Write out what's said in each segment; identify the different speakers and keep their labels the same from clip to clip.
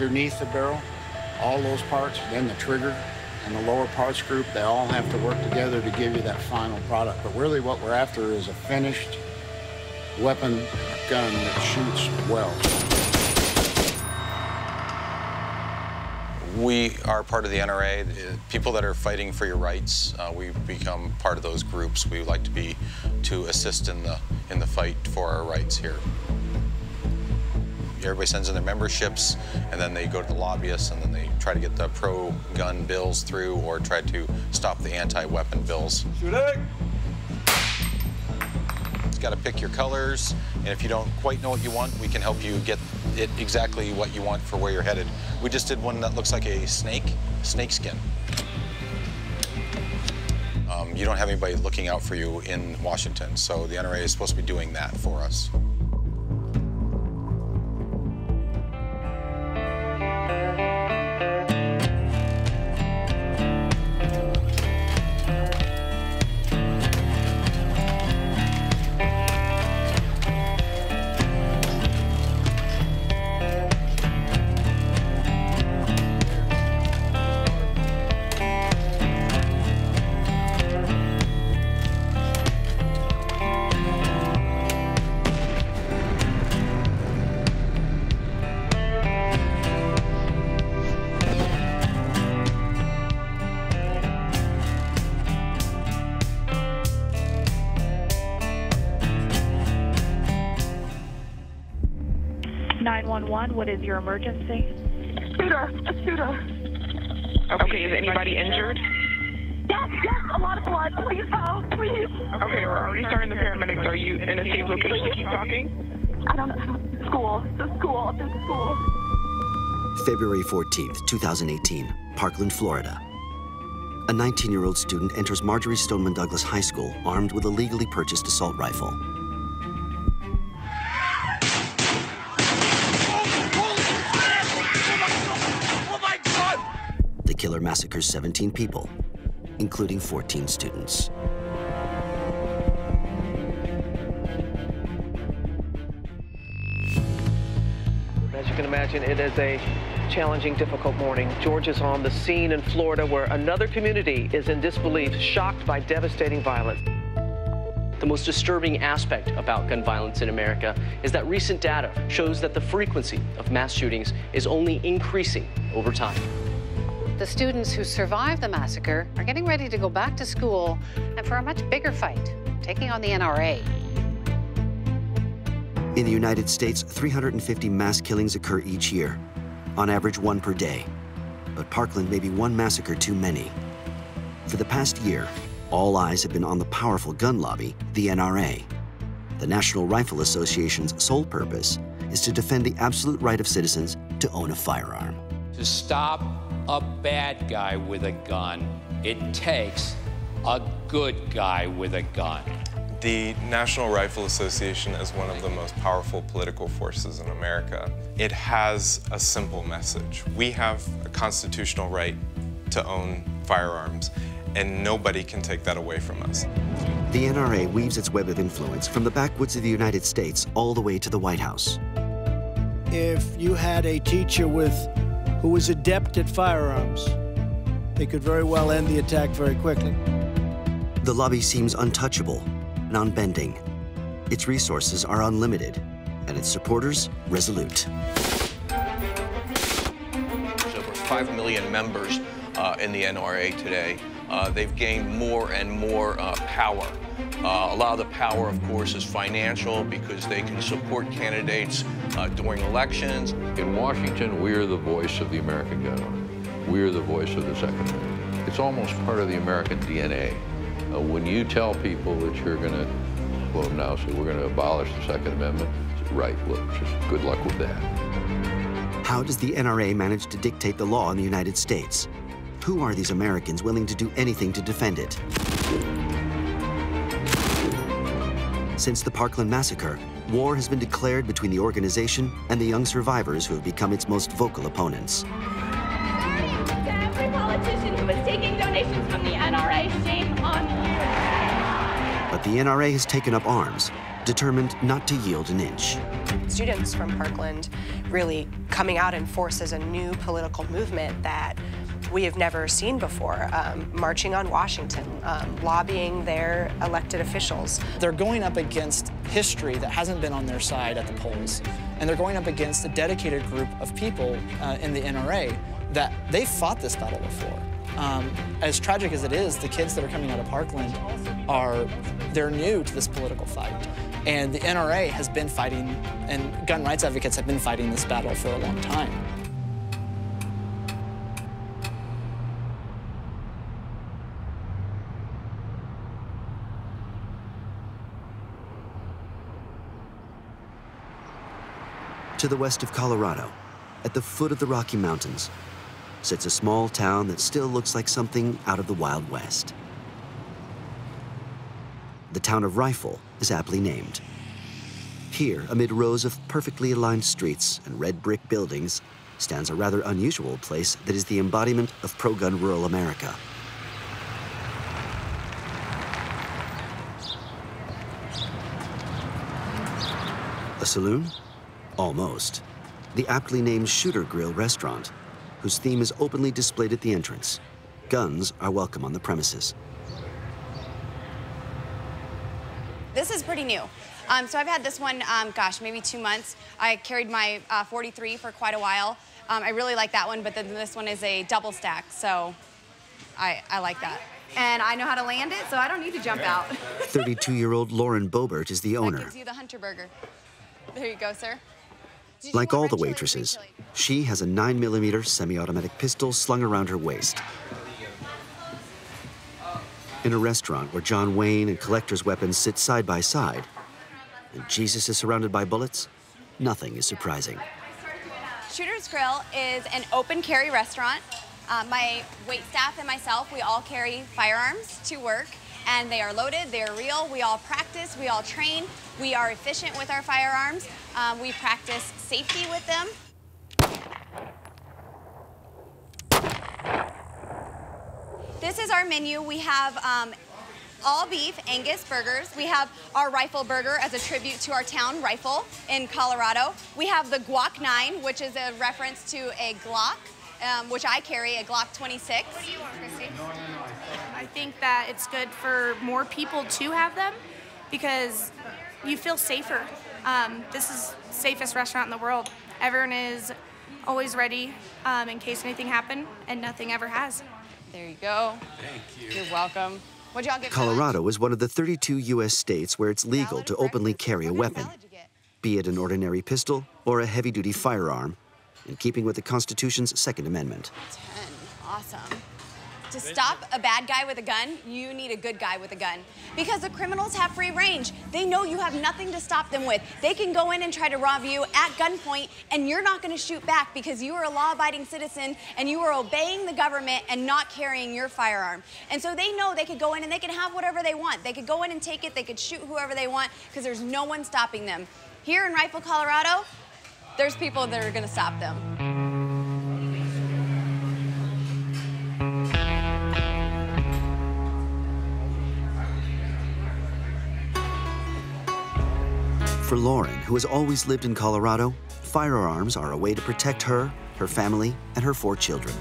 Speaker 1: underneath the barrel, all those parts, then the trigger and the lower parts group, they all have to work together to give you that final product. But really what we're after is a finished weapon gun that shoots well.
Speaker 2: We are part of the NRA. People that are fighting for your rights, uh, we become part of those groups. We like to be to assist in the in the fight for our rights here. Everybody sends in their memberships, and then they go to the lobbyists, and then they try to get the pro-gun bills through, or try to stop the anti-weapon bills. Shooting! It's got to pick your colors, and if you don't quite know what you want, we can help you get it exactly what you want for where you're headed. We just did one that looks like a snake, snake skin. Um, you don't have anybody looking out for you in Washington, so the NRA is supposed to be doing that for us.
Speaker 3: 911, what is your emergency?
Speaker 4: Shooter, a shooter.
Speaker 5: Okay, okay is anybody injured?
Speaker 4: Yes, yes, a lot of blood. Please help, please.
Speaker 5: Okay, we're already starting the paramedics. Are you in a safe location to keep talking?
Speaker 4: I don't know. School. The school. The school.
Speaker 6: February 14th, 2018, Parkland, Florida. A 19-year-old student enters Marjory Stoneman Douglas High School armed with a legally purchased assault rifle. Killer massacres 17 people, including 14 students.
Speaker 7: As you can imagine, it is a challenging, difficult morning. George is on the scene in Florida where another community is in disbelief, shocked by devastating violence.
Speaker 8: The most disturbing aspect about gun violence in America is that recent data shows that the frequency of mass shootings is only increasing over time.
Speaker 9: The students who survived the massacre are getting ready to go back to school and for a much bigger fight, taking on the NRA.
Speaker 6: In the United States, 350 mass killings occur each year, on average one per day. But Parkland may be one massacre too many. For the past year, all eyes have been on the powerful gun lobby, the NRA. The National Rifle Association's sole purpose is to defend the absolute right of citizens to own a firearm.
Speaker 10: To stop a bad guy with a gun. It takes a good guy with a gun.
Speaker 11: The National Rifle Association is one of the most powerful political forces in America. It has a simple message. We have a constitutional right to own firearms, and nobody can take that away from us.
Speaker 6: The NRA weaves its web of influence from the backwoods of the United States all the way to the White House.
Speaker 12: If you had a teacher with who was adept at firearms. They could very well end the attack very quickly.
Speaker 6: The lobby seems untouchable and unbending. Its resources are unlimited, and its supporters resolute.
Speaker 13: There's over 5 million members uh, in the NRA today. Uh, they've gained more and more uh, power. Uh, a lot of the power, of course, is financial because they can support candidates uh, during elections.
Speaker 14: In Washington, we're the voice of the American gun owner. We're the voice of the Second Amendment. It's almost part of the American DNA. Uh, when you tell people that you're going to, well, now say we're going to abolish the Second Amendment, right, well, just good luck with that.
Speaker 6: How does the NRA manage to dictate the law in the United States? Who are these Americans willing to do anything to defend it? Since the Parkland massacre, war has been declared between the organization and the young survivors who have become its most vocal opponents.
Speaker 15: Every politician taking donations from the NRA, shame on you.
Speaker 6: But the NRA has taken up arms determined not to yield an inch.
Speaker 16: Students from Parkland really coming out in force as a new political movement that we have never seen before, um, marching on Washington, um, lobbying their elected officials.
Speaker 17: They're going up against history that hasn't been on their side at the polls, and they're going up against a dedicated group of people uh, in the NRA that they've fought this battle before. Um, as tragic as it is, the kids that are coming out of Parkland are, they're new to this political fight. And the NRA has been fighting, and gun rights advocates have been fighting this battle for a long time.
Speaker 6: To the west of Colorado, at the foot of the Rocky Mountains, sits a small town that still looks like something out of the Wild West. The town of Rifle is aptly named. Here, amid rows of perfectly aligned streets and red brick buildings, stands a rather unusual place that is the embodiment of pro-gun rural America. A saloon? Almost. The aptly named Shooter Grill restaurant, whose theme is openly displayed at the entrance. Guns are welcome on the premises.
Speaker 18: This is pretty new. Um, so I've had this one, um, gosh, maybe two months. I carried my uh, 43 for quite a while. Um, I really like that one, but then this one is a double stack, so I, I like that. And I know how to land it, so I don't need to jump out.
Speaker 6: 32-year-old Lauren Boebert is the
Speaker 18: That
Speaker 6: owner.
Speaker 18: gives you the Hunter Burger. There you go, sir.
Speaker 6: Like all the waitresses, she has a 9mm semi-automatic pistol slung around her waist. In a restaurant where John Wayne and collector's weapons sit side by side, and Jesus is surrounded by bullets, nothing is surprising.
Speaker 18: Shooter's Grill is an open carry restaurant. Uh, my wait staff and myself, we all carry firearms to work, and they are loaded, they are real. We all practice, we all train, we are efficient with our firearms. Um, we practice safety with them. This is our menu. We have um, all beef Angus burgers. We have our rifle burger as a tribute to our town, Rifle, in Colorado. We have the Guac 9, which is a reference to a Glock, um, which I carry, a Glock 26.
Speaker 19: What do you want, Christy? I think that it's good for more people to have them because you feel safer. Um, this is safest restaurant in the world. Everyone is always ready um, in case anything happened, and nothing ever has.
Speaker 18: There you go.
Speaker 19: Thank you.
Speaker 18: You're welcome. What'd y'all get?
Speaker 6: Colorado is one of the 32 U.S. states where it's legal to openly carry a weapon, be it an ordinary pistol or a heavy-duty firearm, in keeping with the Constitution's Second Amendment.
Speaker 18: 10. Awesome. To stop a bad guy with a gun, you need a good guy with a gun. Because the criminals have free range. They know you have nothing to stop them with. They can go in and try to rob you at gunpoint, and you're not going to shoot back because you are a law abiding citizen and you are obeying the government and not carrying your firearm. And so they know they could go in and they can have whatever they want. They could go in and take it, they could shoot whoever they want because there's no one stopping them. Here in Rifle, Colorado, there's people that are going to stop them.
Speaker 6: For Lauren, who has always lived in Colorado, firearms are a way to protect her, her family, and her four children.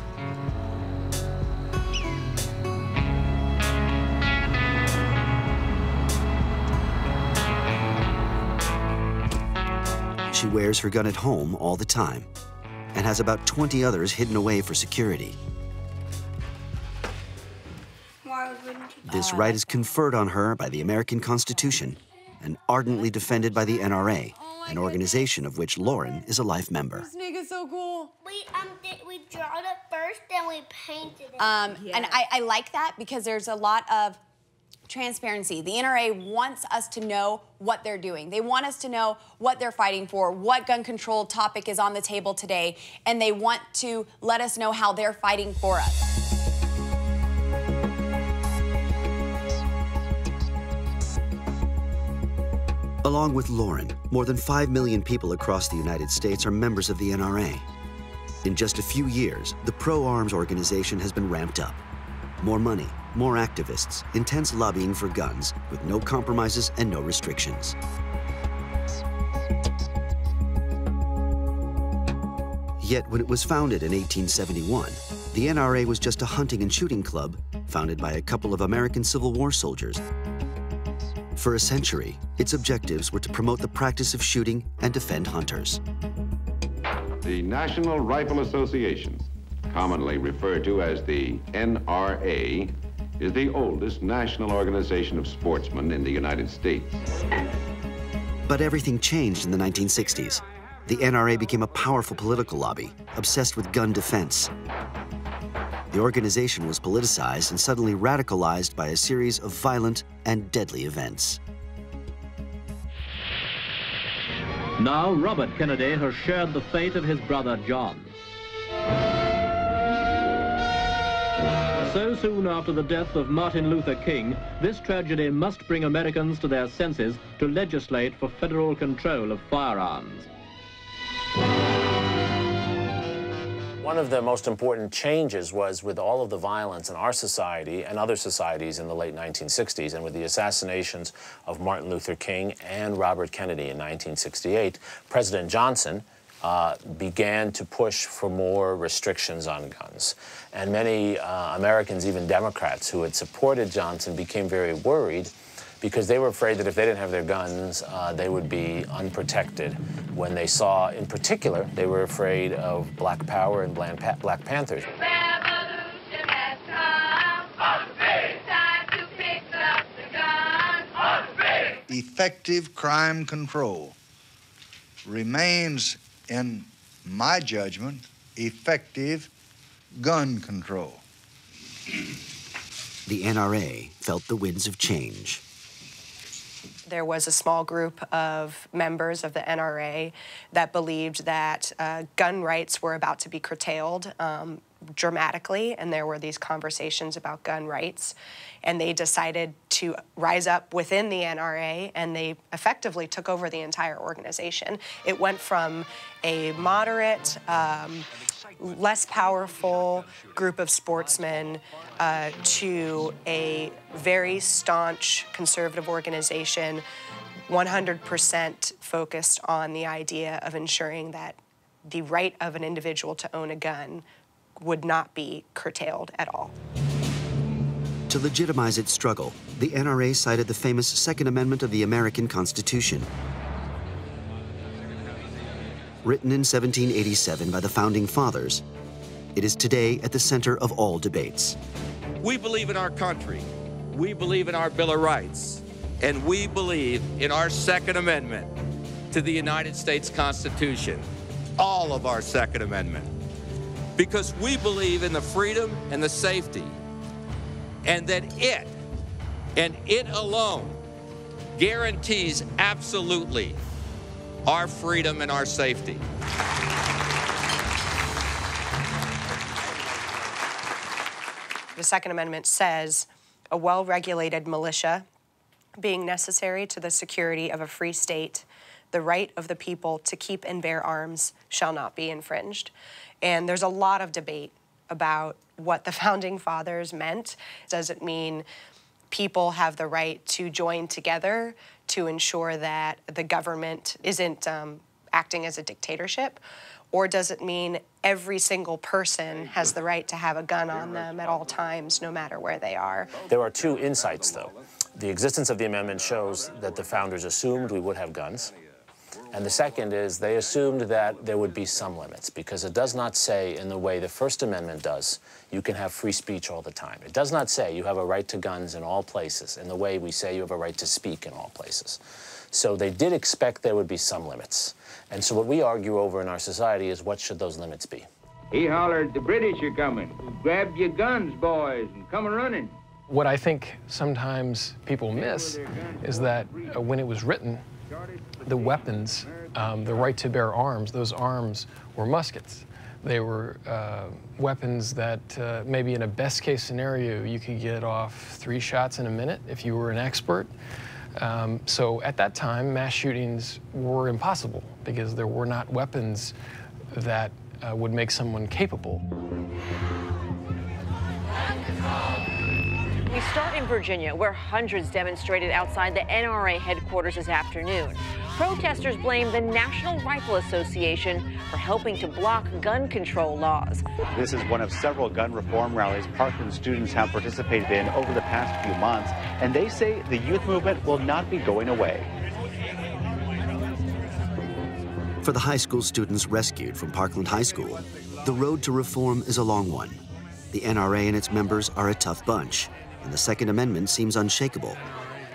Speaker 6: She wears her gun at home all the time and has about 20 others hidden away for security. This right is conferred on her by the American Constitution and ardently defended by the NRA, an organization of which Lauren is a life member.
Speaker 18: Snake is so cool.
Speaker 20: We um did, we drew it first, then we painted it.
Speaker 18: Um, And I, I like that because there's a lot of transparency. The NRA wants us to know what they're doing. They want us to know what they're fighting for, what gun control topic is on the table today, and they want to let us know how they're fighting for us.
Speaker 6: Along with Lauren, more than 5 million people across the United States are members of the NRA. In just a few years, the pro arms organization has been ramped up. More money, more activists, intense lobbying for guns, with no compromises and no restrictions. Yet when it was founded in 1871, the NRA was just a hunting and shooting club founded by a couple of American Civil War soldiers for a century, its objectives were to promote the practice of shooting and defend hunters.
Speaker 21: The National Rifle Association, commonly referred to as the NRA, is the oldest national organization of sportsmen in the United States.
Speaker 6: But everything changed in the 1960s. The NRA became a powerful political lobby, obsessed with gun defense. The organization was politicized and suddenly radicalized by a series of violent and deadly events.
Speaker 22: Now Robert Kennedy has shared the fate of his brother John. So soon after the death of Martin Luther King, this tragedy must bring Americans to their senses to legislate for federal control of firearms.
Speaker 23: One of the most important changes was with all of the violence in our society and other societies in the late 1960s, and with the assassinations of Martin Luther King and Robert Kennedy in 1968, President Johnson uh, began to push for more restrictions on guns. And many uh, Americans, even Democrats who had supported Johnson, became very worried because they were afraid that if they didn't have their guns, uh, they would be unprotected. When they saw, in particular, they were afraid of Black Power and Black Panthers.
Speaker 24: Effective crime control remains, in my judgment, effective gun control.
Speaker 6: The NRA felt the winds of change
Speaker 16: there was a small group of members of the NRA that believed that uh, gun rights were about to be curtailed um, dramatically, and there were these conversations about gun rights. And they decided to rise up within the NRA, and they effectively took over the entire organization. It went from a moderate, um, less powerful group of sportsmen uh, to a very staunch conservative organization, 100% focused on the idea of ensuring that the right of an individual to own a gun would not be curtailed at all.
Speaker 6: To legitimize its struggle, the NRA cited the famous Second Amendment of the American Constitution. Written in 1787 by the Founding Fathers, it is today at the center of all debates.
Speaker 25: We believe in our country. We believe in our Bill of Rights. And we believe in our Second Amendment to the United States Constitution, all of our Second Amendment, because we believe in the freedom and the safety, and that it, and it alone, guarantees absolutely our freedom and our safety.
Speaker 16: The Second Amendment says a well regulated militia being necessary to the security of a free state, the right of the people to keep and bear arms shall not be infringed. And there's a lot of debate about what the founding fathers meant. Does it mean people have the right to join together to ensure that the government isn't um, acting as a dictatorship? Or does it mean every single person has the right to have a gun on them at all times, no matter where they are?
Speaker 23: There are two insights, though. The existence of the amendment shows that the founders assumed we would have guns. And the second is they assumed that there would be some limits because it does not say in the way the First Amendment does, you can have free speech all the time. It does not say you have a right to guns in all places in the way we say you have a right to speak in all places. So they did expect there would be some limits. And so what we argue over in our society is what should those limits be?
Speaker 26: He hollered, the British are coming. Grab your guns, boys, and come running.
Speaker 27: What I think sometimes people miss is that uh, when it was written, the weapons, um, the right to bear arms, those arms were muskets. They were uh, weapons that uh, maybe in a best case scenario, you could get off three shots in a minute if you were an expert. Um, so at that time, mass shootings were impossible because there were not weapons that uh, would make someone capable.
Speaker 28: We start in Virginia, where hundreds demonstrated outside the NRA headquarters this afternoon.
Speaker 29: Protesters blame the National Rifle Association for helping to block gun control laws.
Speaker 30: This is one of several gun reform rallies Parkland students have participated in over the past few months, and they say the youth movement will not be going away.
Speaker 6: For the high school students rescued from Parkland High School, the road to reform is a long one. The NRA and its members are a tough bunch, and the Second Amendment seems unshakable.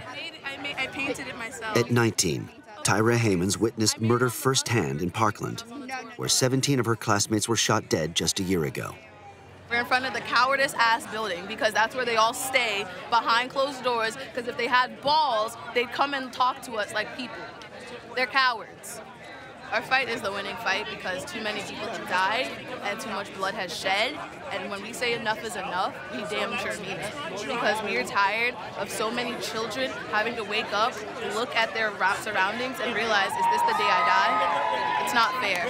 Speaker 31: I, made, I painted it myself.
Speaker 6: At 19, Tyra Hemans witnessed murder firsthand in Parkland, where 17 of her classmates were shot dead just a year ago.
Speaker 31: We're in front of the cowardice ass building because that's where they all stay behind closed doors. Because if they had balls, they'd come and talk to us like people. They're cowards. Our fight is the winning fight because too many people have died and too much blood has shed. And when we say enough is enough, we damn sure mean it. Because we are tired of so many children having to wake up, look at their surroundings, and realize, is this the day I die? It's not fair.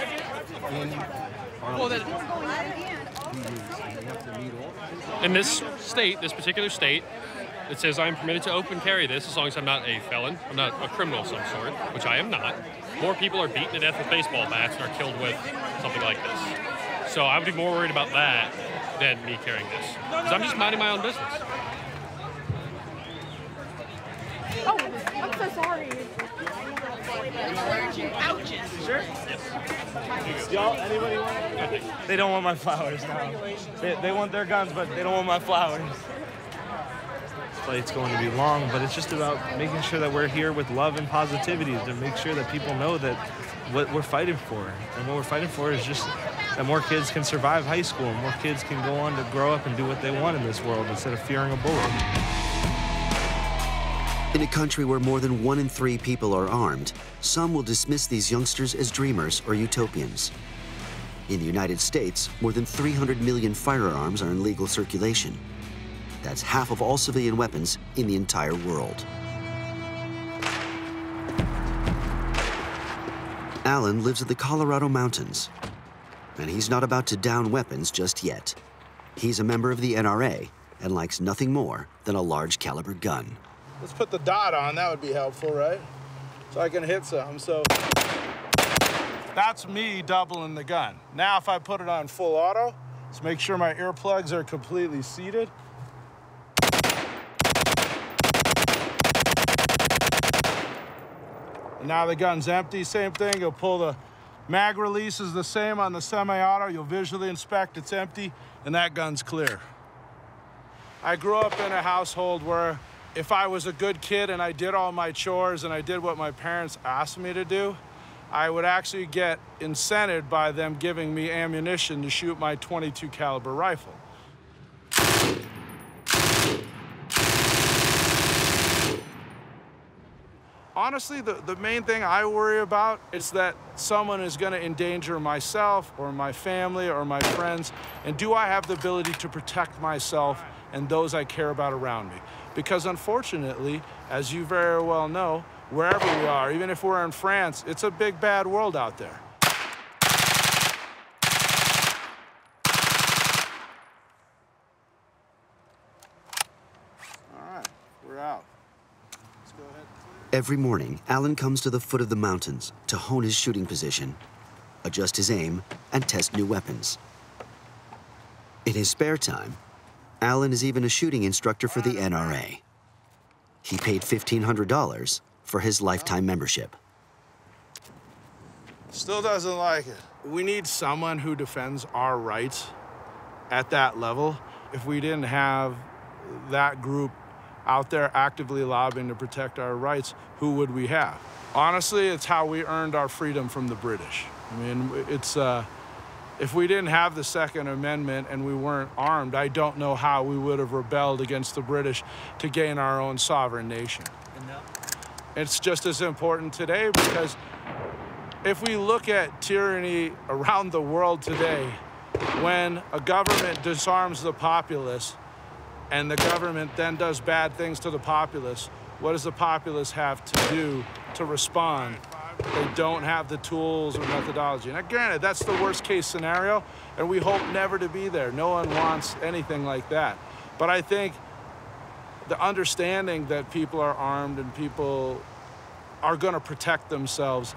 Speaker 32: In this state, this particular state, it says I'm permitted to open carry this as long as I'm not a felon, I'm not a criminal of some sort, which I am not. More people are beaten to death with baseball bats and are killed with something like this. So I would be more worried about that than me carrying this. Because I'm just minding my own business.
Speaker 15: Oh, I'm so sorry.
Speaker 31: Ouches.
Speaker 32: Sure?
Speaker 33: Y'all, anybody want They don't want my flowers now. They, they want their guns, but they don't want my flowers. This fight's going to be long, but it's just about making sure that we're here with love and positivity to make sure that people know that what we're fighting for. And what we're fighting for is just that more kids can survive high school and more kids can go on to grow up and do what they want in this world instead of fearing a bullet.
Speaker 6: In a country where more than one in three people are armed, some will dismiss these youngsters as dreamers or utopians. In the United States, more than 300 million firearms are in legal circulation. That's half of all civilian weapons in the entire world. Alan lives in the Colorado mountains, and he's not about to down weapons just yet. He's a member of the NRA and likes nothing more than a large caliber gun.
Speaker 34: Let's put the dot on, that would be helpful, right? So I can hit some, so. That's me doubling the gun. Now if I put it on full auto, let's make sure my earplugs are completely seated. And now the gun's empty, same thing, you'll pull the mag release is the same on the semi-auto, you'll visually inspect, it's empty, and that gun's clear. I grew up in a household where if I was a good kid and I did all my chores and I did what my parents asked me to do, I would actually get incented by them giving me ammunition to shoot my 22 caliber rifle. Honestly, the, the main thing I worry about is that someone is going to endanger myself or my family or my friends. And do I have the ability to protect myself and those I care about around me? Because unfortunately, as you very well know, wherever we are, even if we're in France, it's a big bad world out there. All right, we're out. Let's go ahead.
Speaker 6: Every morning, Alan comes to the foot of the mountains to hone his shooting position, adjust his aim, and test new weapons. In his spare time, Alan is even a shooting instructor for the NRA. He paid $1,500 for his lifetime membership.
Speaker 34: Still doesn't like it. We need someone who defends our rights at that level. If we didn't have that group out there actively lobbying to protect our rights, who would we have? Honestly, it's how we earned our freedom from the British. I mean, it's, uh, if we didn't have the Second Amendment and we weren't armed, I don't know how we would have rebelled against the British to gain our own sovereign nation. It's just as important today because if we look at tyranny around the world today, when a government disarms the populace and the government then does bad things to the populace, what does the populace have to do to respond? They don't have the tools or methodology. Now, granted, that's the worst case scenario, and we hope never to be there. No one wants anything like that. But I think the understanding that people are armed and people are going to protect themselves.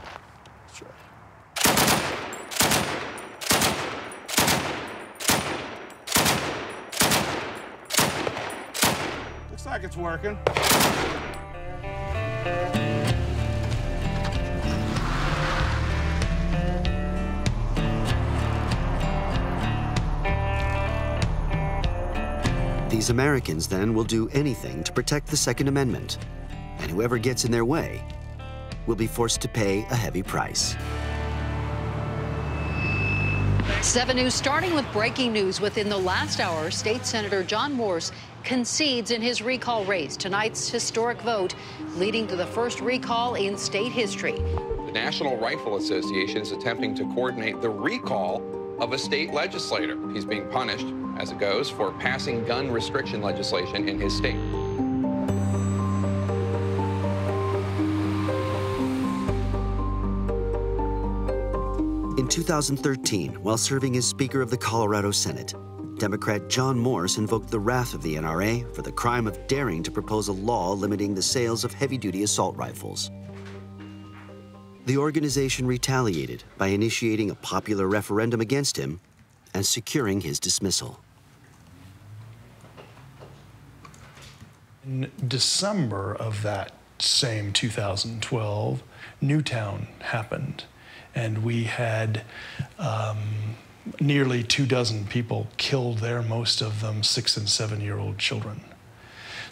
Speaker 34: Looks like it's working.
Speaker 6: These Americans then will do anything to protect the Second Amendment, and whoever gets in their way will be forced to pay a heavy price.
Speaker 9: 7 News starting with breaking news. Within the last hour, State Senator John Morse concedes in his recall race. Tonight's historic vote leading to the first recall in state history.
Speaker 35: The National Rifle Association is attempting to coordinate the recall of a state legislator. He's being punished, as it goes, for passing gun restriction legislation in his state.
Speaker 6: In 2013, while serving as Speaker of the Colorado Senate, Democrat John Morse invoked the wrath of the NRA for the crime of daring to propose a law limiting the sales of heavy duty assault rifles. The organization retaliated by initiating a popular referendum against him and securing his dismissal.
Speaker 36: In December of that same 2012, Newtown happened, and we had um, nearly two dozen people killed there, most of them six and seven year old children.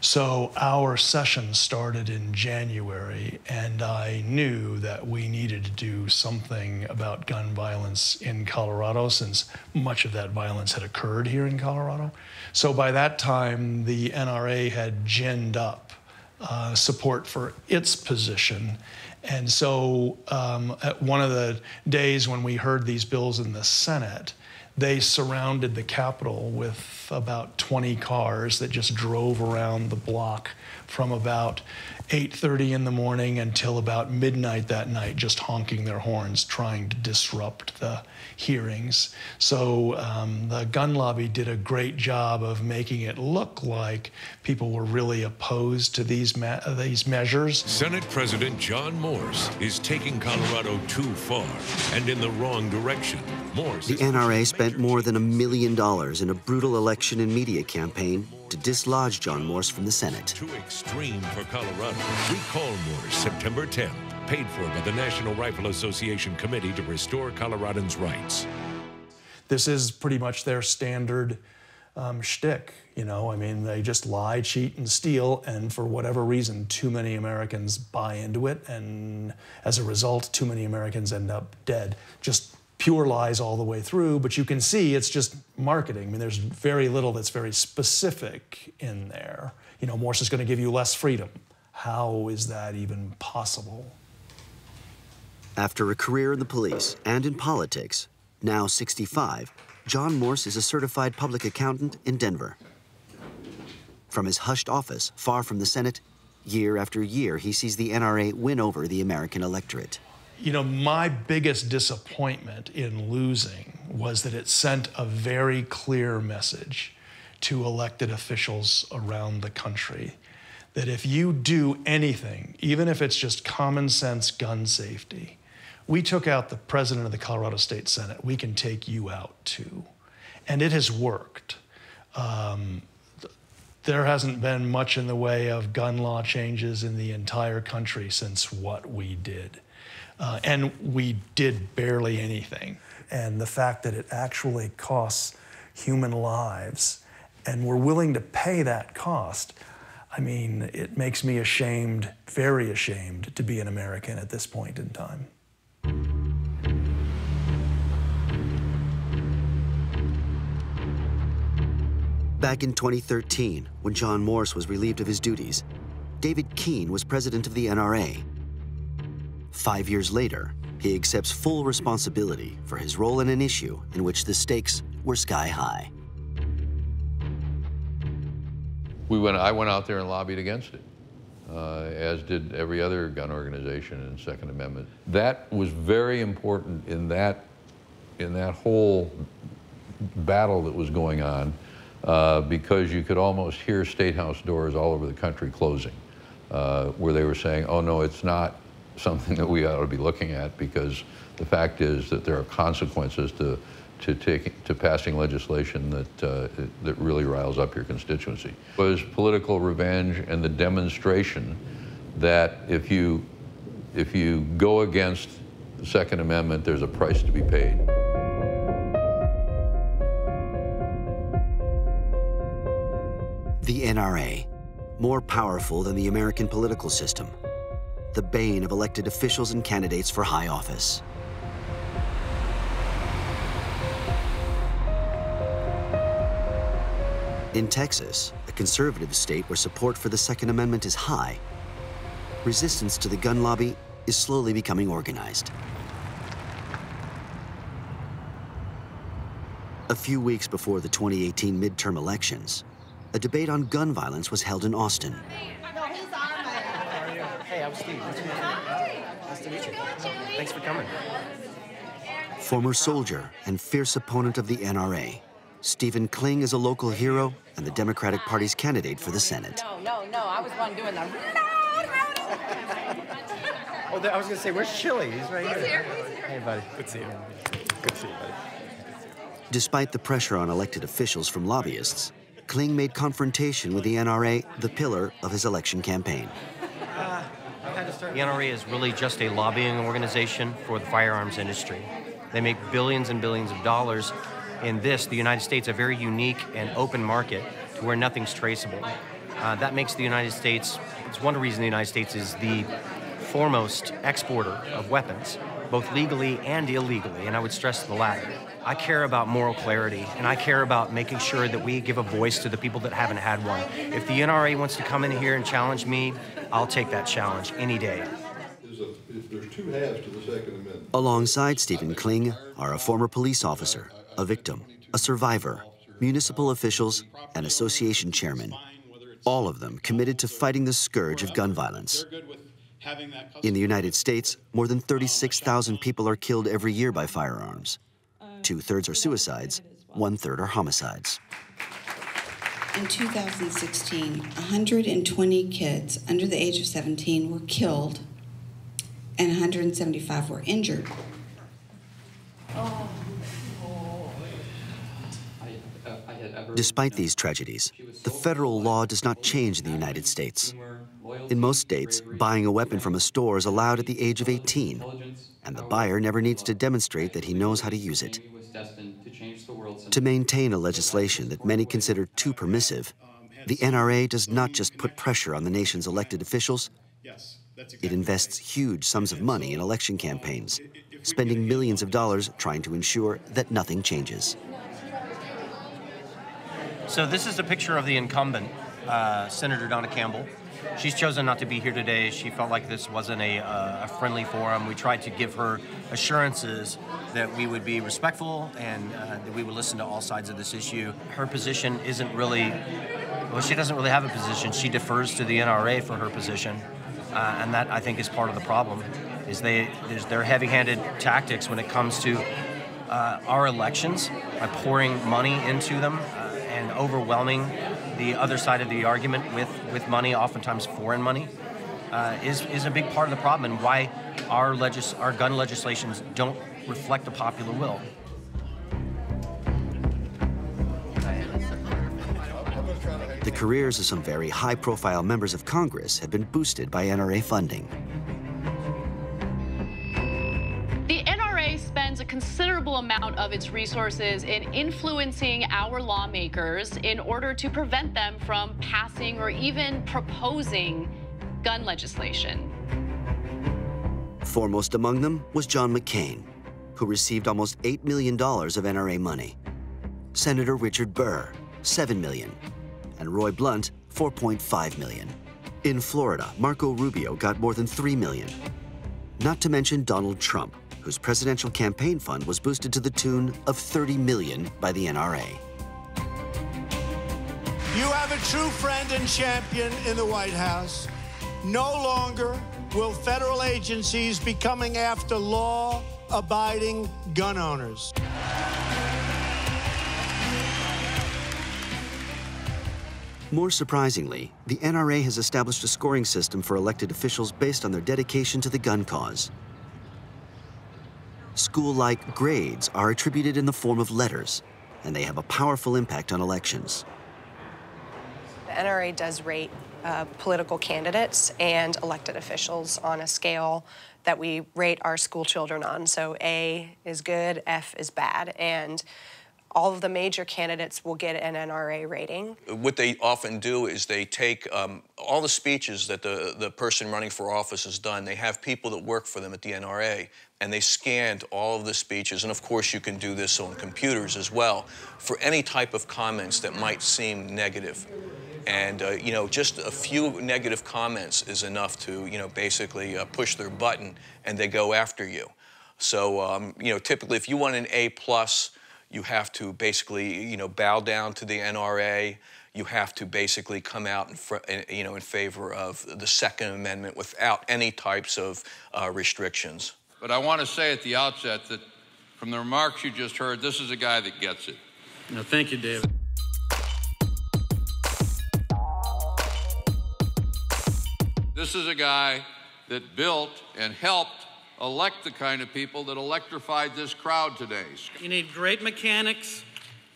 Speaker 36: So our session started in January, and I knew that we needed to do something about gun violence in Colorado since much of that violence had occurred here in Colorado. So by that time, the NRA had ginned up uh, support for its position. And so um, at one of the days when we heard these bills in the Senate, they surrounded the Capitol with about 20 cars that just drove around the block from about 8.30 in the morning until about midnight that night, just honking their horns, trying to disrupt the hearings. So um, the gun lobby did a great job of making it look like people were really opposed to these, me these measures.
Speaker 37: Senate President John Morse is taking Colorado too far and in the wrong direction. Morse
Speaker 6: the NRA spent more than a million dollars in a brutal election and media campaign to dislodge John Morse from the Senate.
Speaker 37: Too extreme for Colorado. Recall Morse September 10th. Paid for by the National Rifle Association Committee to Restore Coloradans' Rights.
Speaker 36: This is pretty much their standard um, shtick. You know, I mean, they just lie, cheat, and steal, and for whatever reason, too many Americans buy into it, and as a result, too many Americans end up dead. Just pure lies all the way through, but you can see it's just marketing. I mean, there's very little that's very specific in there. You know, Morse is going to give you less freedom. How is that even possible?
Speaker 6: After a career in the police and in politics, now 65, John Morse is a certified public accountant in Denver. From his hushed office, far from the Senate, year after year, he sees the NRA win over the American electorate.
Speaker 36: You know, my biggest disappointment in losing was that it sent a very clear message to elected officials around the country that if you do anything, even if it's just common sense gun safety, we took out the president of the Colorado State Senate. We can take you out too. And it has worked. Um, there hasn't been much in the way of gun law changes in the entire country since what we did. Uh, and we did barely anything. And the fact that it actually costs human lives and we're willing to pay that cost, I mean, it makes me ashamed, very ashamed, to be an American at this point in time.
Speaker 6: Back in 2013, when John Morse was relieved of his duties, David Keene was president of the NRA. Five years later, he accepts full responsibility for his role in an issue in which the stakes were sky high.
Speaker 14: We went, I went out there and lobbied against it, uh, as did every other gun organization in Second Amendment. That was very important in that, in that whole battle that was going on uh, because you could almost hear state house doors all over the country closing, uh, where they were saying, oh no, it's not, something that we ought to be looking at because the fact is that there are consequences to to taking to passing legislation that uh, that really riles up your constituency. It was political revenge and the demonstration that if you if you go against the Second Amendment, there's a price to be paid.
Speaker 6: The NRA, more powerful than the American political system, the bane of elected officials and candidates for high office. In Texas, a conservative state where support for the Second Amendment is high, resistance to the gun lobby is slowly becoming organized. A few weeks before the 2018 midterm elections, a debate on gun violence was held in Austin.
Speaker 38: Hey, I'm Steve. Nice to meet you. Nice to meet you. Thanks for coming.
Speaker 6: Former soldier and fierce opponent of the NRA, Stephen Kling is a local hero and the Democratic Party's candidate for the Senate.
Speaker 39: No, no, no. I was one doing the.
Speaker 38: Oh, I was gonna say, where's Chili? He's right
Speaker 39: He's
Speaker 38: here.
Speaker 39: here, he's here.
Speaker 38: Hey, buddy. Good to see you. Good to see you, buddy.
Speaker 6: Despite the pressure on elected officials from lobbyists, Kling made confrontation with the NRA the pillar of his election campaign.
Speaker 38: Uh, the NRA is really just a lobbying organization for the firearms industry. They make billions and billions of dollars. In this, the United States, a very unique and open market to where nothing's traceable. Uh, that makes the United States, it's one reason the United States is the foremost exporter of weapons, both legally and illegally, and I would stress the latter. I care about moral clarity, and I care about making sure that we give a voice to the people that haven't had one. If the NRA wants to come in here and challenge me, I'll take that challenge any day.
Speaker 40: There's two halves to the Second Amendment.
Speaker 6: Alongside Stephen Kling are a former police officer, a victim, a survivor, municipal officials, and association chairmen. All of them committed to fighting the scourge of gun violence. In the United States, more than 36,000 people are killed every year by firearms. Two thirds are suicides, one third are homicides.
Speaker 41: In 2016, 120 kids under the age of 17 were killed and 175 were injured.
Speaker 6: Oh, Despite these tragedies, the federal law does not change in the United States. In most states, buying a weapon from a store is allowed at the age of 18, and the buyer never needs to demonstrate that he knows how to use it. To maintain a legislation that many consider too permissive, the NRA does not just put pressure on the nation's elected officials, it invests huge sums of money in election campaigns, spending millions of dollars trying to ensure that nothing changes.
Speaker 38: So this is a picture of the incumbent, uh, Senator Donna Campbell. She's chosen not to be here today. She felt like this wasn't a, uh, a friendly forum. We tried to give her assurances that we would be respectful and uh, that we would listen to all sides of this issue. Her position isn't really, well, she doesn't really have a position. She defers to the NRA for her position. Uh, and that I think is part of the problem, is they there's their heavy-handed tactics when it comes to uh, our elections by pouring money into them uh, and overwhelming the other side of the argument with, with money, oftentimes foreign money, uh, is, is a big part of the problem and why our, legis- our gun legislations don't reflect the popular will.
Speaker 6: The careers of some very high profile members of Congress have been boosted by NRA funding.
Speaker 42: Spends a considerable amount of its resources in influencing our lawmakers in order to prevent them from passing or even proposing gun legislation.
Speaker 6: Foremost among them was John McCain, who received almost $8 million of NRA money. Senator Richard Burr, 7 million, and Roy Blunt, 4.5 million. In Florida, Marco Rubio got more than 3 million. Not to mention Donald Trump, whose presidential campaign fund was boosted to the tune of 30 million by the NRA.
Speaker 43: You have a true friend and champion in the White House. No longer will federal agencies be coming after law abiding gun owners.
Speaker 6: More surprisingly, the NRA has established a scoring system for elected officials based on their dedication to the gun cause. School-like grades are attributed in the form of letters, and they have a powerful impact on elections.
Speaker 44: The NRA does rate uh, political candidates and elected officials on a scale that we rate our school children on. So A is good, F is bad, and all of the major candidates will get an NRA rating.
Speaker 13: What they often do is they take um, all the speeches that the, the person running for office has done, they have people that work for them at the NRA, and they scanned all of the speeches, and of course you can do this on computers as well, for any type of comments that might seem negative. And, uh, you know, just a few negative comments is enough to, you know, basically uh, push their button and they go after you. So, um, you know, typically if you want an A plus, you have to basically, you know, bow down to the NRA. You have to basically come out in, you know, in favor of the Second Amendment without any types of uh, restrictions.
Speaker 14: But I want to say at the outset that from the remarks you just heard, this is a guy that gets it.
Speaker 45: No, thank you, David.
Speaker 14: This is a guy that built and helped elect the kind of people that electrified this crowd today.
Speaker 45: You need great mechanics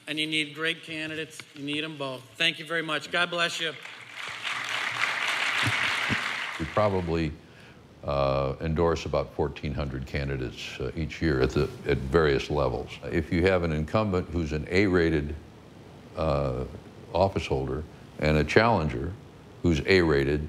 Speaker 45: and you need great candidates. You need them both. Thank you very much. God bless you.
Speaker 14: We probably uh, endorse about 1,400 candidates uh, each year at, the, at various levels. If you have an incumbent who's an A-rated uh, office holder and a challenger who's A-rated,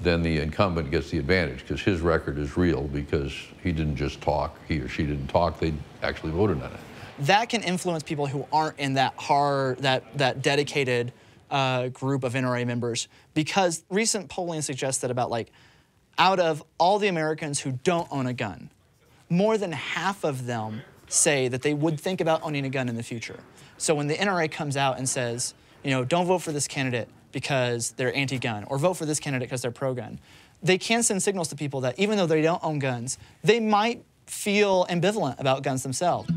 Speaker 14: then the incumbent gets the advantage because his record is real because he didn't just talk, he or she didn't talk, they actually voted on it.
Speaker 46: That can influence people who aren't in that hard, that, that dedicated uh, group of NRA members because recent polling suggests that about like out of all the Americans who don't own a gun, more than half of them say that they would think about owning a gun in the future. So when the NRA comes out and says, you know, don't vote for this candidate, because they're anti-gun or vote for this candidate because they're pro-gun. They can send signals to people that even though they don't own guns, they might feel ambivalent about guns themselves.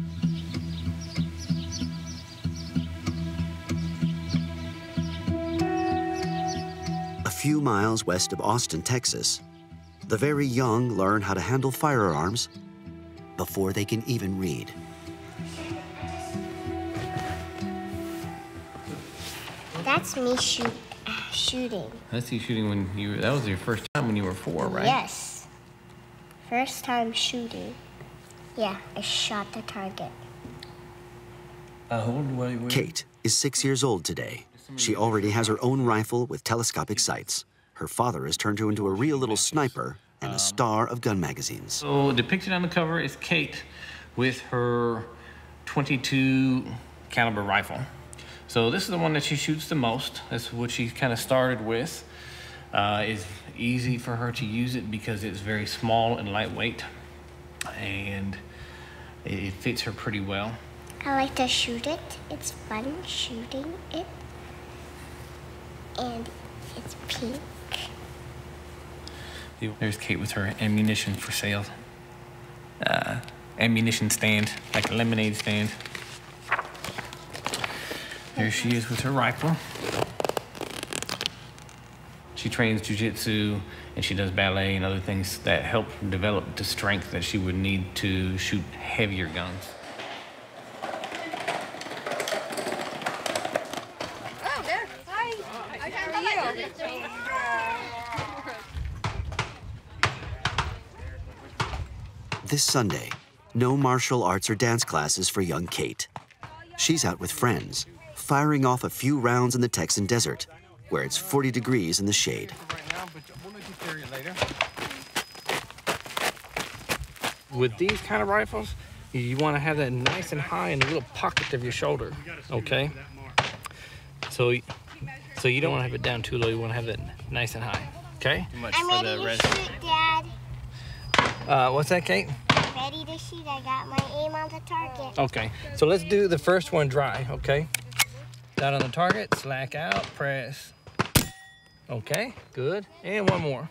Speaker 6: A few miles west of Austin, Texas, the very young learn how to handle firearms before they can even read.
Speaker 47: That's me shoot shooting.
Speaker 48: That's you shooting when you that was your first time when you were four, right?
Speaker 47: Yes. First time shooting. Yeah, I shot the target.
Speaker 48: Uh, how old were?
Speaker 6: Kate is six years old today. She already has her own rifle with telescopic sights. Her father has turned her into a real little sniper and a star of gun magazines.
Speaker 48: So depicted on the cover is Kate with her 22 caliber rifle. So this is the one that she shoots the most. That's what she kind of started with. Uh, it's easy for her to use it because it's very small and lightweight and it fits her pretty well.
Speaker 47: I like to shoot it. It's fun shooting it. And it's pink.
Speaker 48: There's Kate with her ammunition for sale. Uh, ammunition stand, like a lemonade stand. There she is with her rifle. She trains jujitsu and she does ballet and other things that help develop the strength that she would need to shoot heavier guns.
Speaker 15: Oh, there. Hi. How are you?
Speaker 6: This Sunday, no martial arts or dance classes for young Kate. She's out with friends, firing off a few rounds in the Texan desert, where it's 40 degrees in the shade.
Speaker 49: With these kind of rifles, you want to have that nice and high in the little pocket of your shoulder, okay? So, so you don't want to have it down too low. You want to have it nice and high, okay?
Speaker 47: I'm ready to shoot, Dad.
Speaker 49: Uh, what's that, Kate?
Speaker 47: Ready to shoot. I got my aim on the target.
Speaker 49: Okay, so let's do the first one dry, okay? Down on the target, slack out, press. Okay, good. And one more.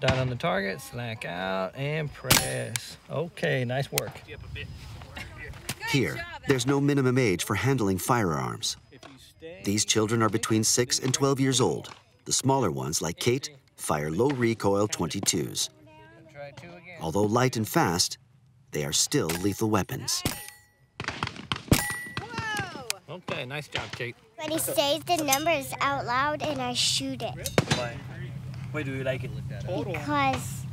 Speaker 49: Down on the target, slack out, and press. Okay, nice work.
Speaker 6: Here, there's no minimum age for handling firearms. These children are between 6 and 12 years old. The smaller ones, like Kate, fire low recoil 22s. Although light and fast, they are still lethal weapons.
Speaker 49: Okay, nice job, Kate.
Speaker 47: When he says the numbers out loud and I shoot it.
Speaker 49: Why? Why do you like it?
Speaker 47: Because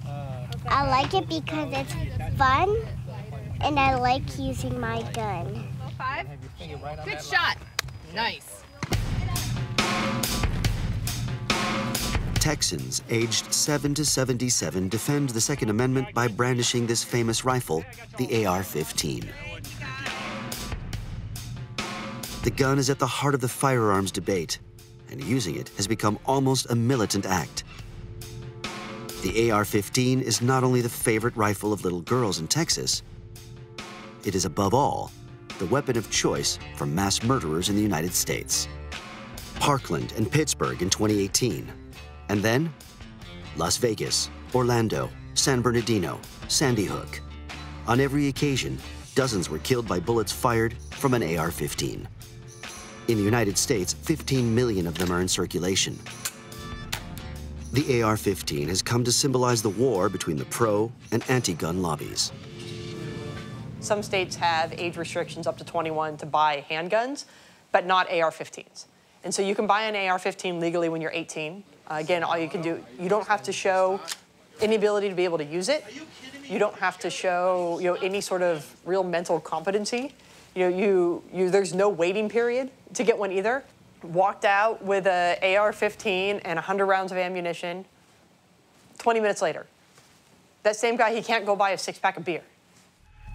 Speaker 47: I like it because it's fun and I like using my gun.
Speaker 50: Five. Good shot. Nice.
Speaker 6: Texans aged 7 to 77 defend the Second Amendment by brandishing this famous rifle, the AR 15. The gun is at the heart of the firearms debate, and using it has become almost a militant act. The AR 15 is not only the favorite rifle of little girls in Texas, it is above all the weapon of choice for mass murderers in the United States. Parkland and Pittsburgh in 2018. And then Las Vegas, Orlando, San Bernardino, Sandy Hook. On every occasion, dozens were killed by bullets fired from an AR 15. In the United States, 15 million of them are in circulation. The AR 15 has come to symbolize the war between the pro and anti gun lobbies.
Speaker 51: Some states have age restrictions up to 21 to buy handguns, but not AR 15s. And so you can buy an AR 15 legally when you're 18. Uh, again, all you can do, you don't have to show any ability to be able to use it. You don't have to show you know, any sort of real mental competency. You know, you, you, there's no waiting period to get one either. Walked out with a AR-15 and 100 rounds of ammunition. 20 minutes later, that same guy, he can't go buy a six-pack of beer.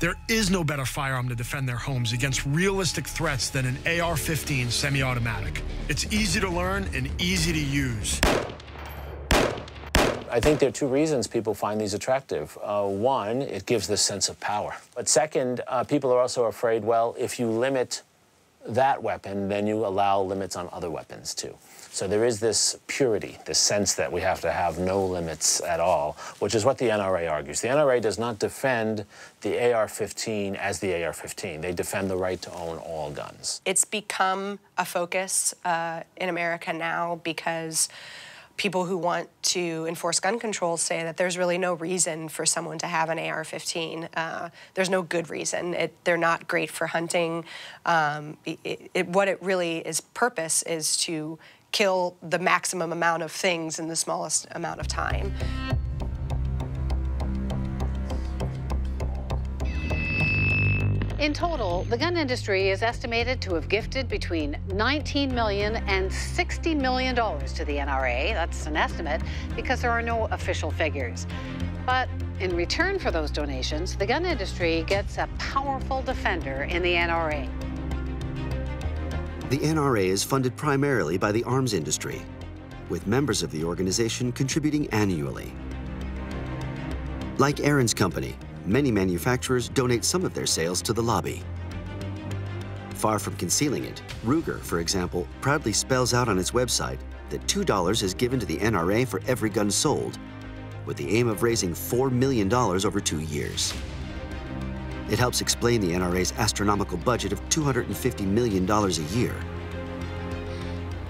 Speaker 36: There is no better firearm to defend their homes against realistic threats than an AR 15 semi automatic. It's easy to learn and easy to use.
Speaker 23: I think there are two reasons people find these attractive. Uh, one, it gives this sense of power. But second, uh, people are also afraid, well, if you limit that weapon, then you allow limits on other weapons too. So there is this purity, this sense that we have to have no limits at all, which is what the NRA argues. The NRA does not defend the AR-15 as the AR-15. They defend the right to own all guns.
Speaker 16: It's become a focus uh, in America now because people who want to enforce gun control say that there's really no reason for someone to have an AR-15. Uh, there's no good reason. It, they're not great for hunting. Um, it, it, what it really is purpose is to kill the maximum amount of things in the smallest amount of time.
Speaker 9: In total, the gun industry is estimated to have gifted between $19 million and $60 million to the NRA. That's an estimate because there are no official figures. But in return for those donations, the gun industry gets a powerful defender in the NRA.
Speaker 6: The NRA is funded primarily by the arms industry, with members of the organization contributing annually. Like Aaron's company, many manufacturers donate some of their sales to the lobby. Far from concealing it, Ruger, for example, proudly spells out on its website that $2 is given to the NRA for every gun sold, with the aim of raising $4 million over two years. It helps explain the NRA's astronomical budget of $250 million a year,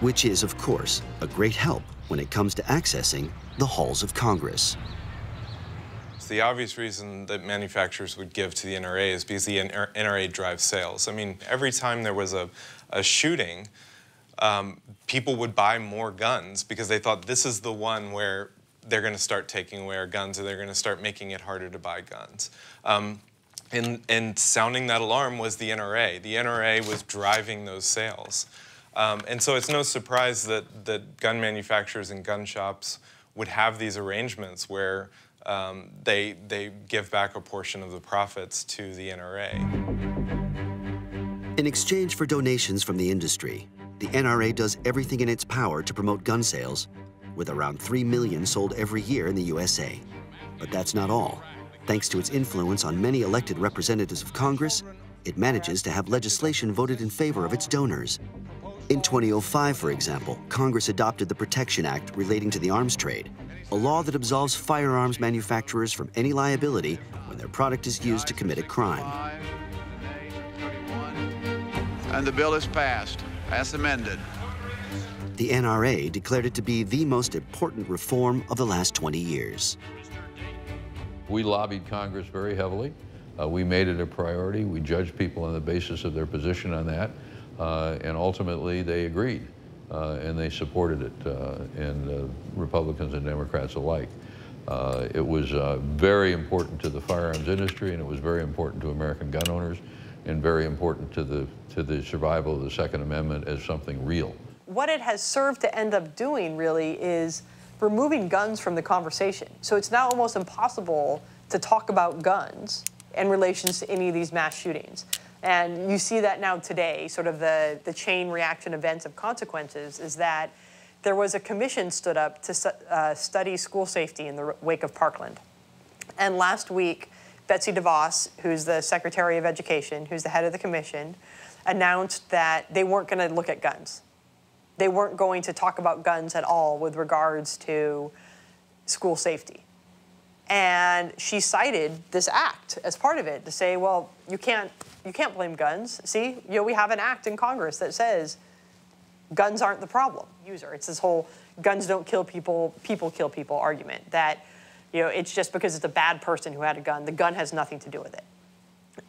Speaker 6: which is, of course, a great help when it comes to accessing the halls of Congress.
Speaker 11: The obvious reason that manufacturers would give to the NRA is because the NRA drives sales. I mean, every time there was a, a shooting, um, people would buy more guns because they thought this is the one where they're going to start taking away our guns or they're going to start making it harder to buy guns. Um, and, and, sounding that alarm was the NRA. The NRA was driving those sales. Um, and so it's no surprise that, that gun manufacturers and gun shops would have these arrangements where um, they, they give back a portion of the profits to the NRA.
Speaker 6: In exchange for donations from the industry, the NRA does everything in its power to promote gun sales, with around 3 million sold every year in the USA. But that's not all. Thanks to its influence on many elected representatives of Congress, it manages to have legislation voted in favor of its donors. In 2005, for example, Congress adopted the Protection Act relating to the arms trade, a law that absolves firearms manufacturers from any liability when their product is used to commit a crime.
Speaker 52: And the bill is passed.
Speaker 53: as amended.
Speaker 6: The NRA declared it to be the most important reform of the last 20 years.
Speaker 14: We lobbied Congress very heavily. Uh, we made it a priority. We judged people on the basis of their position on that. Uh, and ultimately, they agreed. Uh, and they supported it, uh, and uh, Republicans and Democrats alike. Uh, it was very important to the firearms industry, and it was very important to American gun owners, and very important to the, to the survival of the Second Amendment as something real.
Speaker 51: What it has served to end up doing really is removing guns from the conversation. So it's now almost impossible to talk about guns in relations to any of these mass shootings. And you see that now today, sort of the, the chain reaction events of consequences is that there was a commission stood up to uh, study school safety in the wake of Parkland. And last week, Betsy DeVos, who's the Secretary of Education, who's the head of the commission, announced that they weren't going to look at guns. They weren't going to talk about guns at all with regards to school safety. And she cited this act as part of it to say, well, you can't, you can't blame guns. See, you know, we have an act in Congress that says guns aren't the problem. User, it's this whole guns don't kill people, people kill people argument that, you know, it's just because it's a bad person who had a gun. The gun has nothing to do with it.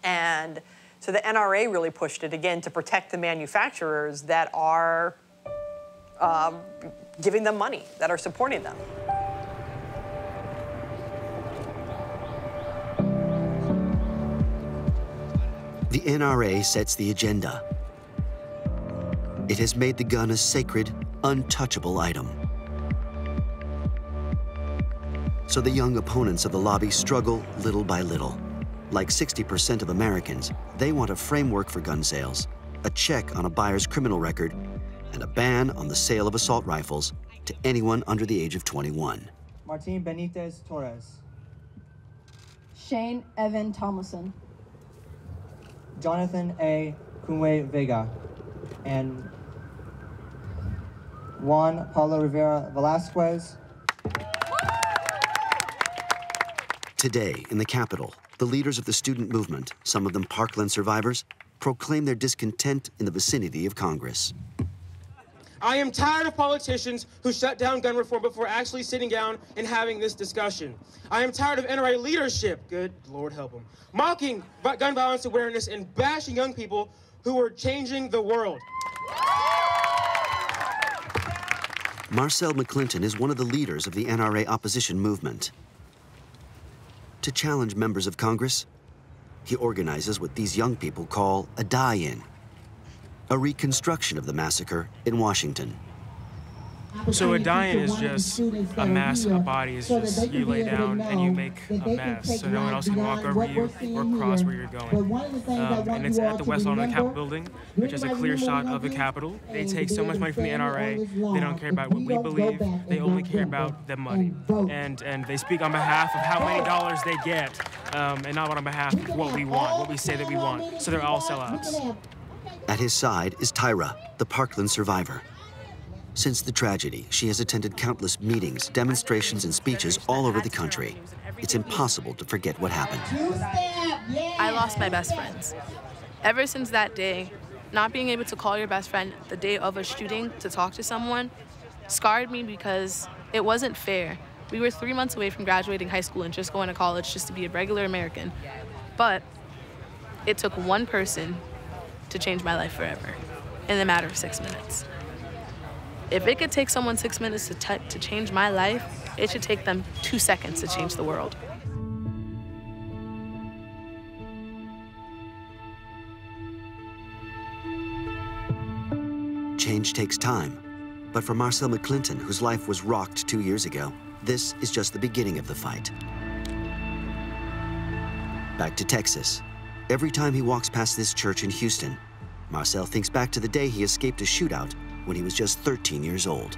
Speaker 51: And so the NRA really pushed it again to protect the manufacturers that are um, giving them money, that are supporting them.
Speaker 6: The NRA sets the agenda. It has made the gun a sacred, untouchable item. So the young opponents of the lobby struggle little by little. Like 60% of Americans, they want a framework for gun sales, a check on a buyer's criminal record, and a ban on the sale of assault rifles to anyone under the age of 21.
Speaker 54: Martin Benitez Torres.
Speaker 55: Shane Evan Tomlinson.
Speaker 54: Jonathan A. Camuy Vega, and Juan Pablo Rivera Velasquez.
Speaker 6: Today, in the Capitol, the leaders of the student movement, some of them Parkland survivors, proclaim their discontent in the vicinity of Congress.
Speaker 56: I am tired of politicians who shut down gun reform before actually sitting down and having this discussion. I am tired of NRA leadership, good Lord help them, mocking gun violence awareness and bashing young people who are changing the world.
Speaker 6: Marcel McClinton is one of the leaders of the NRA opposition movement. To challenge members of Congress, he organizes what these young people call a die-in a reconstruction of the massacre in Washington.
Speaker 57: So a die-in is just a mass of bodies. Just you lay down and you make a mess, so no one else can walk over you or cross where you're going. Um, and it's at the West Lawn of the Capitol Building, which is a clear shot of the Capitol. They take so much money from the NRA. They don't care about what we believe. They only care about the money. And and they speak on behalf of how many dollars they get, um, and not on behalf of what we want, what we say that we want. So they're all sellouts.
Speaker 6: At his side is Tyra, the Parkland survivor. Since the tragedy, she has attended countless meetings, demonstrations, and speeches all over the country. It's impossible to forget what happened.
Speaker 58: I lost my best friends. Ever since that day, not being able to call your best friend the day of a shooting to talk to someone scarred me because it wasn't fair. We were three months away from graduating high school and just going to college just to be a regular American. But it took one person to change my life forever in a matter of six minutes. If it could take someone six minutes to, to change my life, it should take them two seconds to change the world.
Speaker 6: Change takes time. But for Marcel McClinton, whose life was rocked two years ago, this is just the beginning of the fight. Back to Texas, Every time he walks past this church in Houston, Marcel thinks back to the day he escaped a shootout when he was just 13 years old.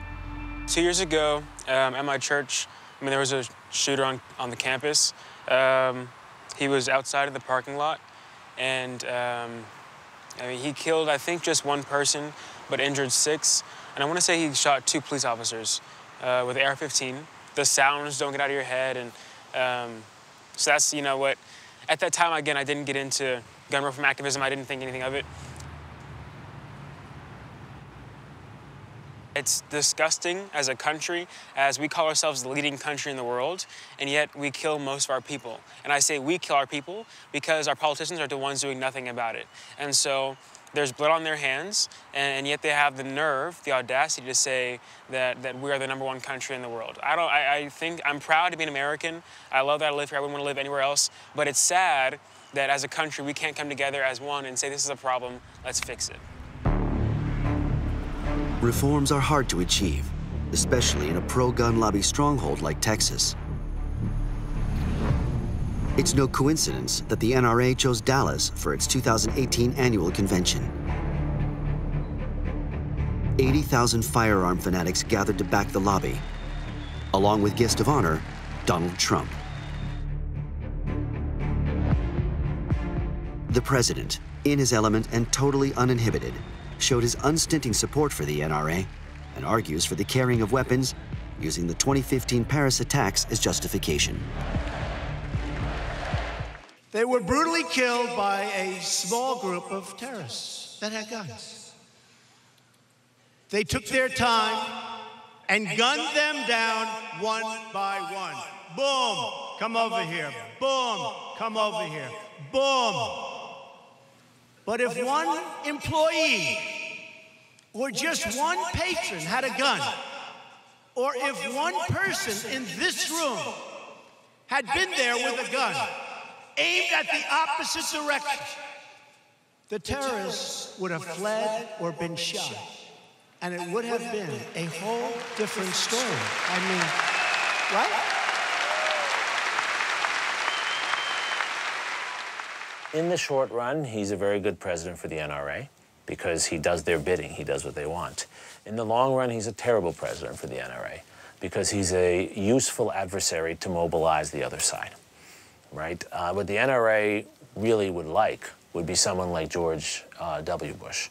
Speaker 59: Two years ago, um, at my church, I mean, there was a shooter on, on the campus. Um, he was outside of the parking lot, and um, I mean, he killed, I think, just one person, but injured six. And I want to say he shot two police officers uh, with AR-15. The sounds don't get out of your head, and um, so that's, you know, what at that time, again, I didn't get into gun reform activism. I didn't think anything of it. It's disgusting as a country, as we call ourselves the leading country in the world, and yet we kill most of our people. And I say we kill our people because our politicians are the ones doing nothing about it. And so there's blood on their hands, and, yet they have the nerve, the audacity to say that, that we are the number one country in the world. I don't. I, I think I'm proud to be an American. I love that I live here. I wouldn't want to live anywhere else. But it's sad that as a country we can't come together as one and say this is a problem. Let's fix it.
Speaker 6: Reforms are hard to achieve, especially in a pro-gun lobby stronghold like Texas. It's no coincidence that the NRA chose Dallas for its 2018 annual convention. 80,000 firearm fanatics gathered to back the lobby, along with guest of honor, Donald Trump. The president, in his element and totally uninhibited, showed his unstinting support for the NRA and argues for the carrying of weapons using the 2015 Paris attacks as justification.
Speaker 36: They were brutally killed by a small group of terrorists that had guns. They took their time and gunned them down one by one. Boom, come over here. Boom, come over here. Boom. But if one employee or just one patron had a gun, or if one person in this room had been there with a gun, aimed at the opposite direction, the terrorists would have fled or been shot. And it would have been a whole different story. I mean, right?
Speaker 23: In the short run, he's a very good president for the NRA because he does their bidding, he does what they want. In the long run, he's a terrible president for the NRA because he's a useful adversary to mobilize the other side right? Uh, what the NRA really would like would be someone like George uh, W. Bush.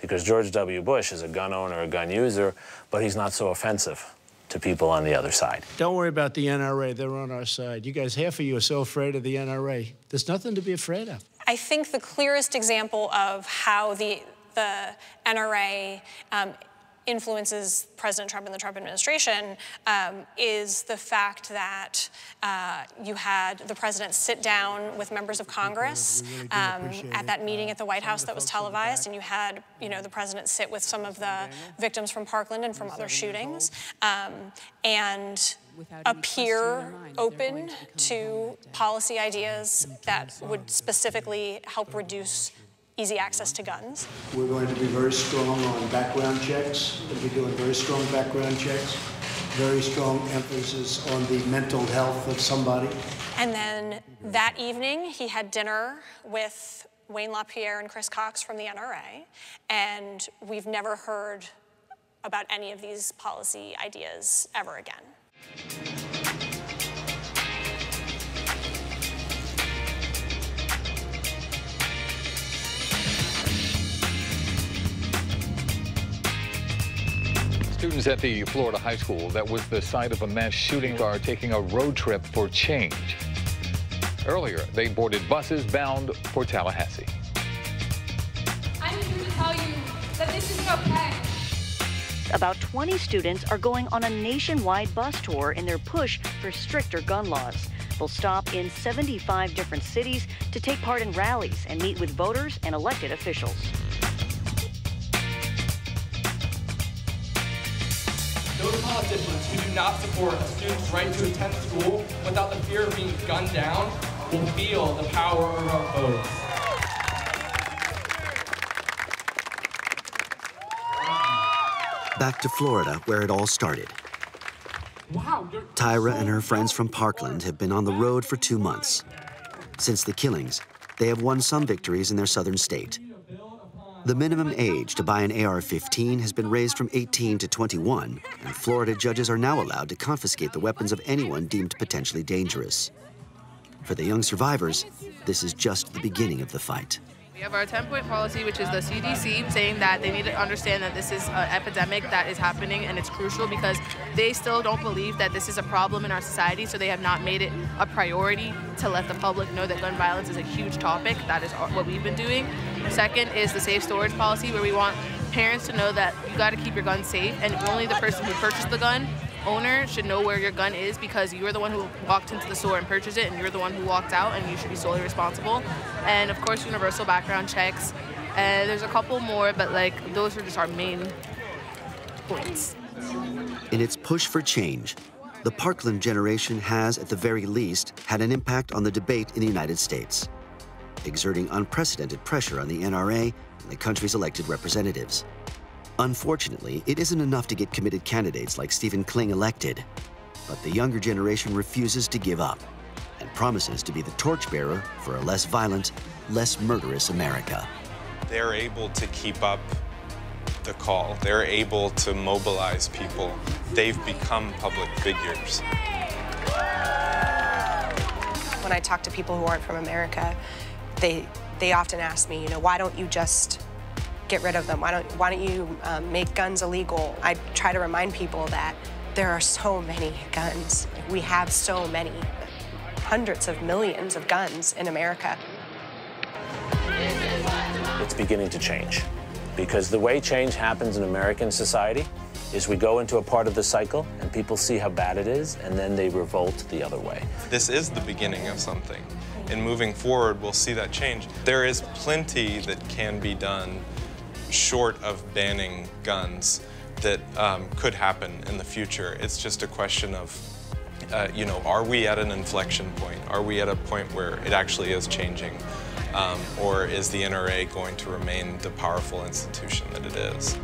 Speaker 23: Because George W. Bush is a gun owner, a gun user, but he's not so offensive to people on the other side.
Speaker 36: Don't worry about the NRA. They're on our side. You guys, half of you are so afraid of the NRA. There's nothing to be afraid of.
Speaker 55: I think the clearest example of how the, the NRA um, influences President Trump and the Trump administration um, is the fact that uh, you had the president sit down with members of Congress um, at that meeting at the White House that was televised, and you had, you know, the president sit with some of the victims from Parkland and from other shootings, um, and appear open to policy ideas that would specifically help reduce easy access to guns.
Speaker 36: We're going to be very strong on background checks. We'll be doing very strong background checks, very strong emphasis on the mental health of somebody.
Speaker 55: And then that evening, he had dinner with Wayne LaPierre and Chris Cox from the NRA, and we've never heard about any of these policy ideas ever again.
Speaker 52: Students at the Florida high school that was the site of a mass shooting are taking a road trip for change. Earlier, they boarded buses bound for Tallahassee.
Speaker 60: I'm here to tell you that this isn't okay.
Speaker 61: About 20 students are going on a nationwide bus tour in their push for stricter gun laws. They'll stop in 75 different cities to take part in rallies and meet with voters and elected officials.
Speaker 34: Those politicians who do not support a student's right to attend school without the fear of being gunned down will feel the power of our votes.
Speaker 6: Back to Florida, where it all started. Wow, Tyra and her friends from Parkland have been on the road for two months. Since the killings, they have won some victories in their southern state. The minimum age to buy an AR-15 has been raised from 18 to 21, and Florida judges are now allowed to confiscate the weapons of anyone deemed potentially dangerous. For the young survivors, this is just the beginning of the fight.
Speaker 58: We have our 10-point policy, which is the CDC, saying that they need to understand that this is an epidemic that is happening, and it's crucial because they still don't believe that this is a problem in our society, so they have not made it a priority to let the public know that gun violence is a huge topic. That is what we've been doing. Second is the safe storage policy, where we want parents to know that you got to keep your gun safe, and only the person who purchased the gun owner should know where your gun is because you're the one who walked into the store and purchased it, and you're the one who walked out, and you should be solely responsible. And of course, universal background checks. And there's a couple more, but like those are just our main points.
Speaker 6: In its push for change, the Parkland generation has, at the very least, had an impact on the debate in the United States, exerting unprecedented pressure on the NRA and the country's elected representatives. Unfortunately, it isn't enough to get committed candidates like Stephen Kling elected, but the younger generation refuses to give up and promises to be the torchbearer for a less violent, less murderous America.
Speaker 11: They're able to keep up the call. They're able to mobilize people. They've become public figures.
Speaker 16: When I talk to people who aren't from America, they they often ask me, you know, why don't you just get rid of them? Why don't why don't you um, make guns illegal? I try to remind people that there are so many guns. We have so many, hundreds of millions of guns in America.
Speaker 23: It's beginning to change because the way change happens in American society is we go into a part of the cycle and people see how bad it is and then they revolt the other way.
Speaker 11: This is the beginning of something. And moving forward, we'll see that change. There is plenty that can be done short of banning guns that um, could happen in the future. It's just a question of, uh, you know, are we at an inflection point? Are we at a point where it actually is changing? Um, or is the NRA going to remain the powerful institution that it is?